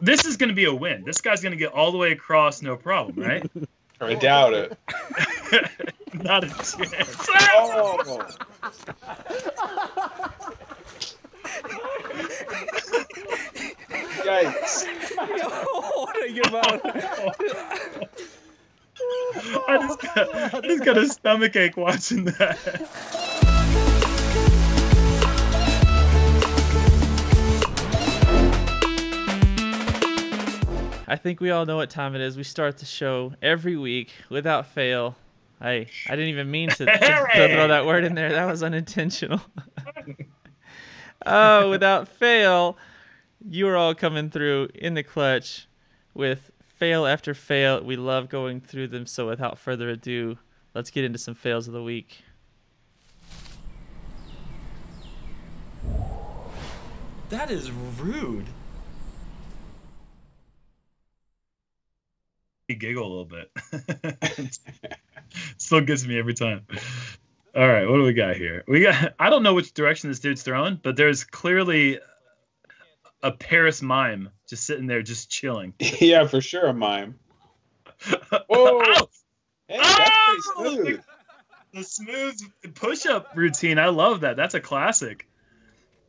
This is going to be a win. This guy's going to get all the way across, no problem, right? I doubt it. Not a chance. Oh. Yikes. are you about? I just got, I just got a stomach ache watching that. I think we all know what time it is. We start the show every week without fail. I I didn't even mean to, to, to throw that word in there. That was unintentional. oh, without fail, you are all coming through in the clutch with fail after fail. We love going through them. So without further ado, let's get into some fails of the week. That is rude. Giggle a little bit. Still gets me every time. All right, what do we got here? We got. I don't know which direction this dude's throwing, but there's clearly a Paris mime just sitting there, just chilling. Yeah, for sure, a mime. Whoa. Ow! Hey, that's Oh! pretty smooth. The smooth push-up routine. I love that. That's a classic.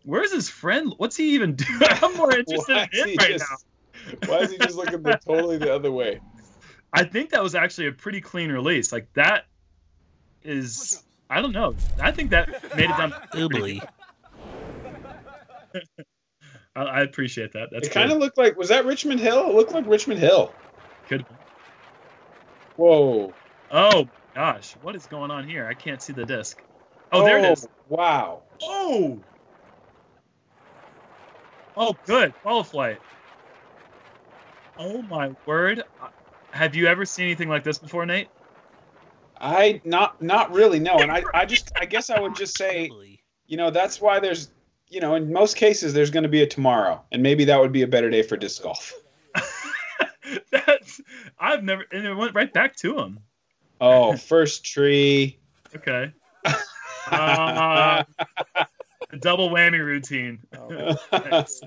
Where's his friend? What's he even doing? I'm more interested in him right just- now. Why is he just looking the totally the other way? I think that was actually a pretty clean release. Like that is. I don't know. I think that made it down. Oobly. I, I appreciate that. That's it kind of looked like was that Richmond Hill? It looked like Richmond Hill. Could- Whoa. Oh gosh, what is going on here? I can't see the disc. Oh, there it oh, is. Wow. Oh. Oh, good. Follow flight. Oh my word. Have you ever seen anything like this before, Nate? I not not really no, and I I just I guess I would just say you know that's why there's you know in most cases there's going to be a tomorrow, and maybe that would be a better day for disc golf. That's I've never and it went right back to him. Oh, first tree. Okay. Uh, double whammy routine. Nice.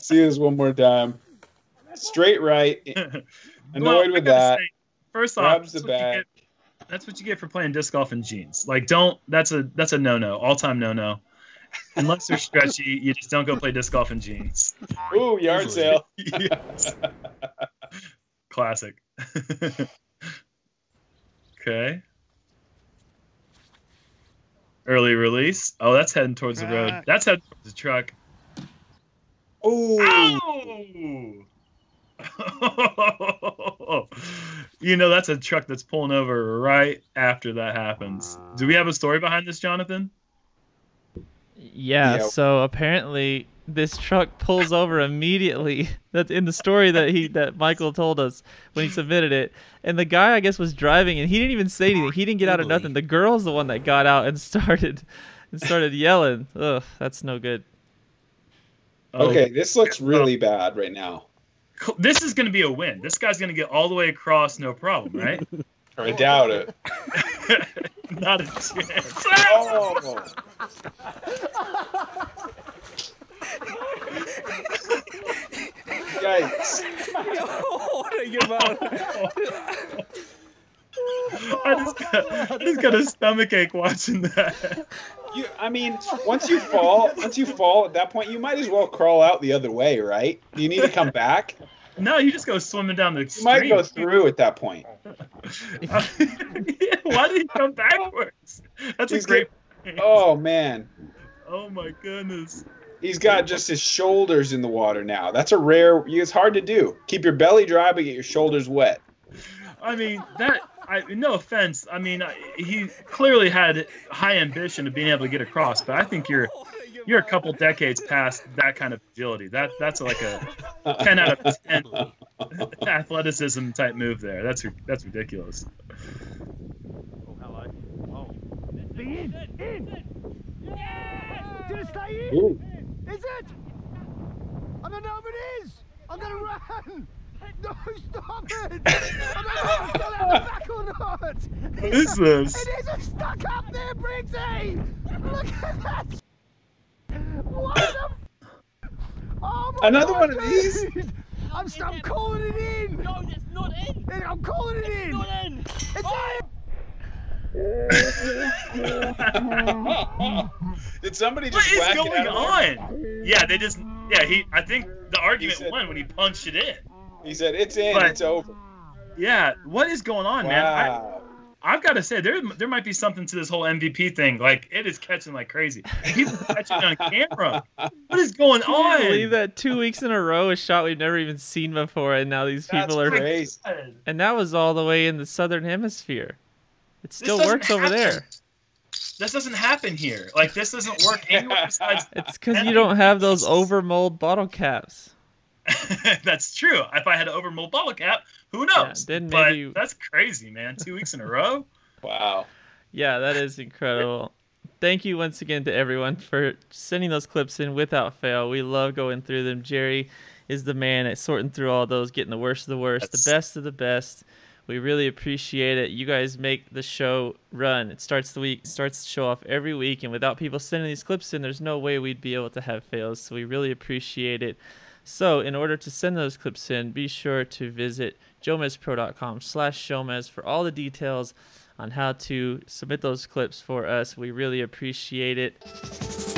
See this one more time. Straight right. Well, Annoyed I with that. say, first off, Grabs the that's what, you get, that's what you get for playing disc golf in jeans. Like, don't. That's a that's a no no, all time no no. Unless they're stretchy, you just don't go play disc golf in jeans. Ooh, yard sale. Classic. okay. Early release. Oh, that's heading towards the road. That's heading towards the truck. Ooh. Oh! you know, that's a truck that's pulling over right after that happens. Do we have a story behind this, Jonathan? Yeah, Yeah. so apparently this truck pulls over immediately. That's in the story that he that Michael told us when he submitted it. And the guy I guess was driving and he didn't even say anything. He didn't get out of nothing. The girl's the one that got out and started and started yelling. Ugh, that's no good. Oh, Okay, this looks really bad right now. Cool. This is going to be a win. This guy's going to get all the way across, no problem, right? I doubt it. Not a chance. Oh. Yikes. what are you about? I just, got, I just got a stomach ache watching that. You, I mean, once you fall, once you fall at that point, you might as well crawl out the other way, right? Do you need to come back? No, you just go swimming down the You street. might go through at that point. Why did he come backwards? That's He's a great. Oh man, Oh my goodness. he's got just his shoulders in the water now. That's a rare. It's hard to do. Keep your belly dry, but get your shoulders wet. I mean that. I no offense. I mean I, he clearly had high ambition of being able to get across, but I think you're you're a couple decades past that kind of agility. That that's like a ten out of ten athleticism type move there. That's that's ridiculous. Oh hello. Oh. Be in. In. Just stay in! Ooh. Is it? I don't know if it is! I'm gonna run! No, stop it! I don't know if I'm still at the back or not! What is this? It isn't stuck up there, Briggsy! Look at that! What the f- Oh my god! Another one of these? I'm, st- I'm calling it in. No, it's not in. I'm calling it in. Not in. It's oh. Did somebody just is whack it going out on? Yeah, they just yeah he I think the argument said- won when he punched it in. He said, "It's in. But- it's over." Yeah, what is going on, man? I, Wow. I've got to say there there might be something to this whole MVP thing. Like it is catching like crazy. People catching on camera. What is going Can on? believe that two weeks in a row a shot we've never even seen before, and now these That's people are, crazy. and that was all the way in the southern hemisphere. It still doesn't works over there. This doesn't happen here. Like this doesn't work anywhere besides. It's because you don't have those over mold bottle caps. that's true. If I had an over mold bottle cap, who knows? then but maybe you- that's crazy, man. Two weeks in a row. Wow. Yeah, that is incredible. Thank you once again to everyone for sending those clips in without fail. We love going through them. Jerry is the man at sorting through all those, getting the worst of the worst, That's- the best of the best. We really appreciate it. You guys make the show run. It starts the week, starts the show off every week, and without people sending these clips in, there's no way we'd be able to have fails. So we really appreciate it. So in order to send those clips in, be sure to visit jomezpro.com slash showmez for all the details on how to submit those clips for us. We really appreciate it.